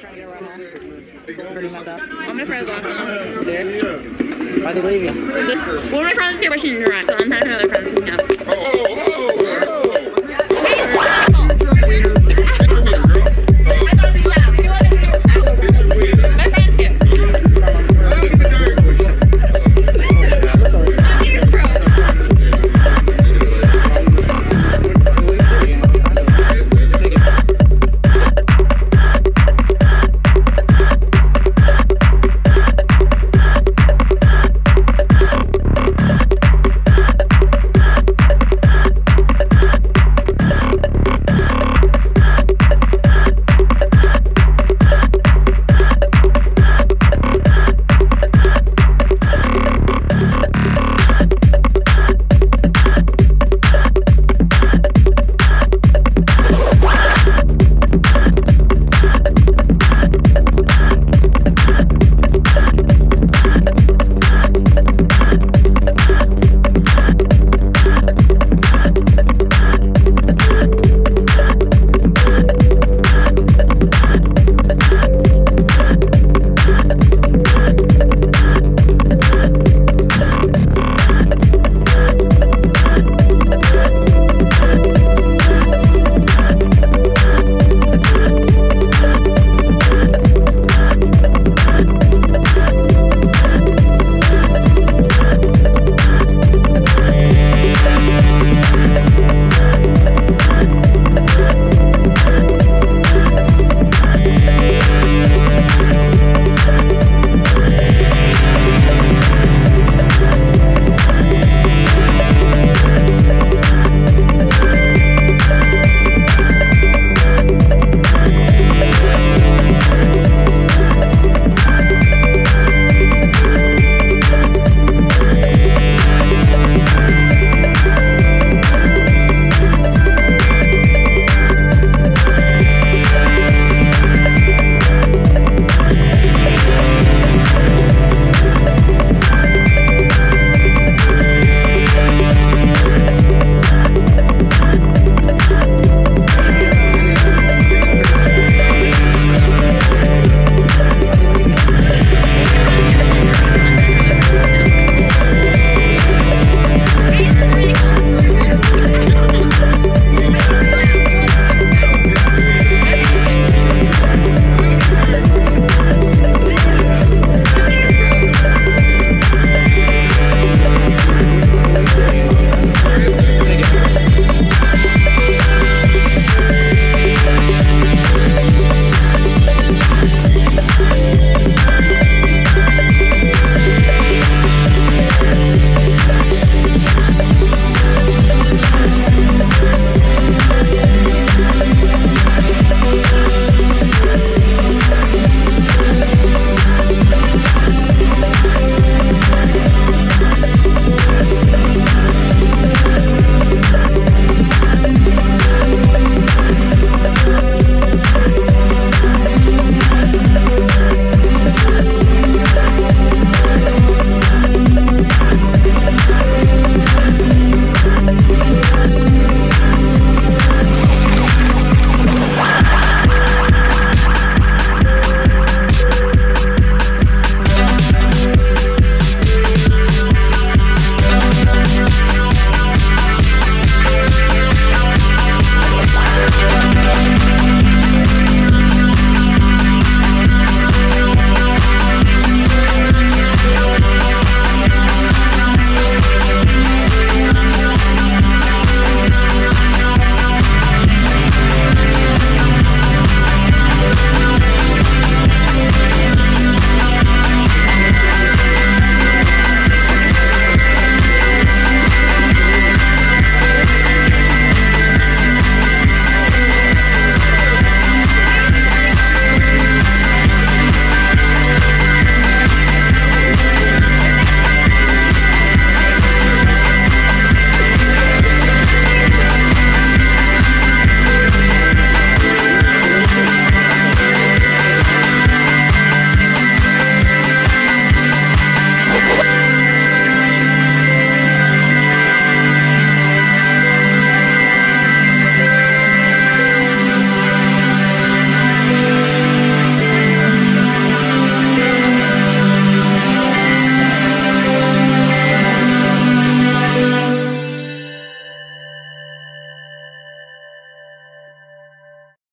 trying to get around there. Pretty messed up. I'm Serious? Why'd they leave you? of my friends here wishing to run, so I'm having another friend friends picking up. Oh,